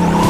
Oh.